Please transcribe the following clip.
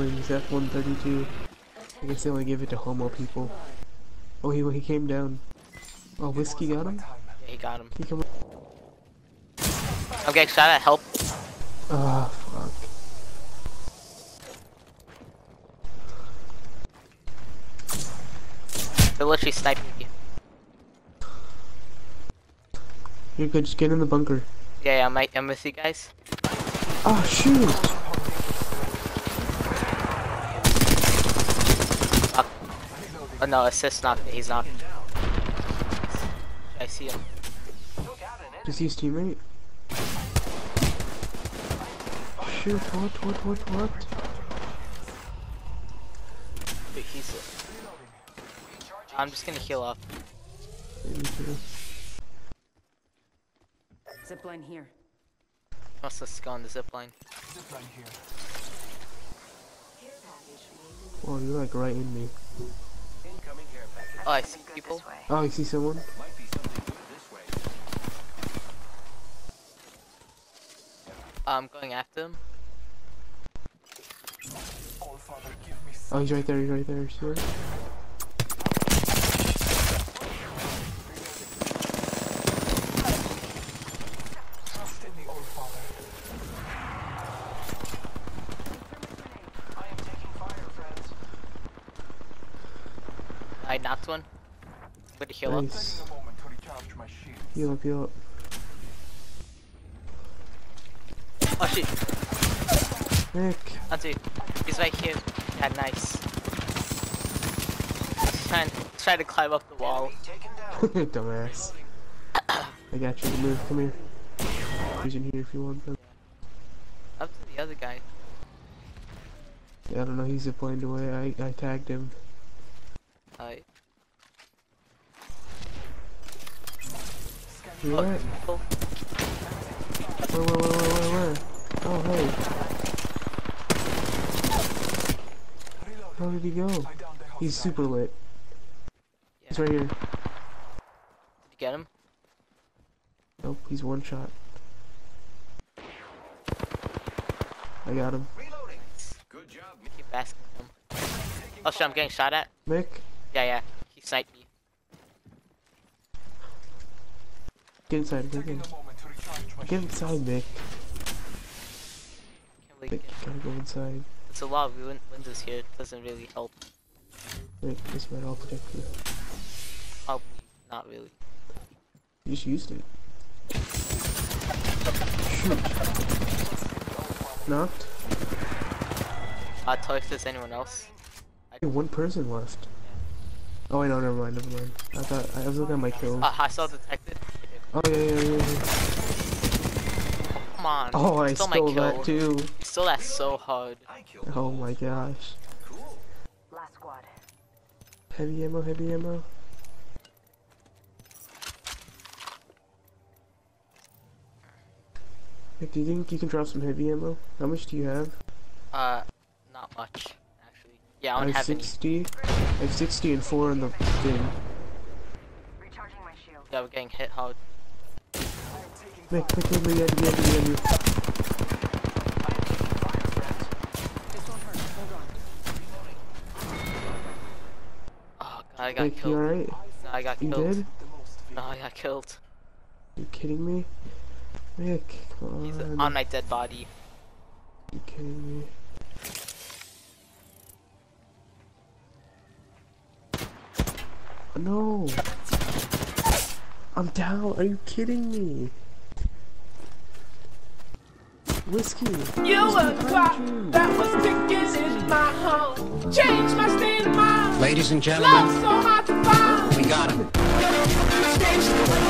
Sterling's F-132. I guess they only give it to homo people. Oh, he he came down. Oh, whiskey got him. Yeah, he got him. He come. I'm getting shot at. Help. Ah, fuck. They're literally sniping you. You're good. Just get in the bunker. Yeah, yeah, I'm, I'm with you guys. Oh shoot! Oh no, assist not. He's not. I see him. Just his teammate. Oh, shoot! What? What? What? What? Wait, he's. I'm just gonna heal up. Zipline here. Must have go on the zipline. Oh, you're like right in me. Oh, I see people. Oh, I see someone. I'm going after him. Oh, he's right there. He's right there. Him? I knocked one. Good to heal up. Nice. Heal up, heal up. Oh shit, Nick. oh dude, he's right here. Yeah, nice. He's trying, trying to climb up the wall. Dumbass. I got you. to Move. Come here. He's in here if you want them. Up to the other guy. Yeah, I don't know. He's ziplined away. I I tagged him. Alright. Where Oh. Where, where, where, where, where, where? Oh, hey. How did he go? He's super lit. He's right here. Did you get him? Nope, he's one shot. I got him. Keep asking him. Oh shit, I'm getting shot at. Mick? Yeah, yeah. He sniped me. Get inside, get in. Get inside, really Mick, get. gotta go inside. It's a lot of win windows here. It doesn't really help. Mick, this might all protect you. Probably not really. You just used it. Shoot. Knocked? Uh, tell if there's anyone else. Hey, one person left. Oh, wait, no, never mind, never mind. I thought, I was looking at my kills. Uh, hostile detected. Oh, yeah, yeah, yeah, yeah. Come on. Oh, I stole, stole that too. You stole that so hard. Oh my gosh. Last squad. Heavy ammo, heavy ammo. Nick, do you think you can drop some heavy ammo? How much do you have? Uh, not much, actually. Yeah, I I don't have have any. 60. I have 60 and 4 in the thing. Recharging my shield. Yeah, we're getting hit hard. Hold on. Oh god, I got you killed. alright? No, I got You killed. did? No, I got killed. You kidding me? Nick, come He's on. on my dead body. You kidding me? No! I'm down. Are you kidding me? Whiskey. You and crap that was picking in my home. Change my state of mind. Ladies and gentlemen, Love so hard to find. we got him.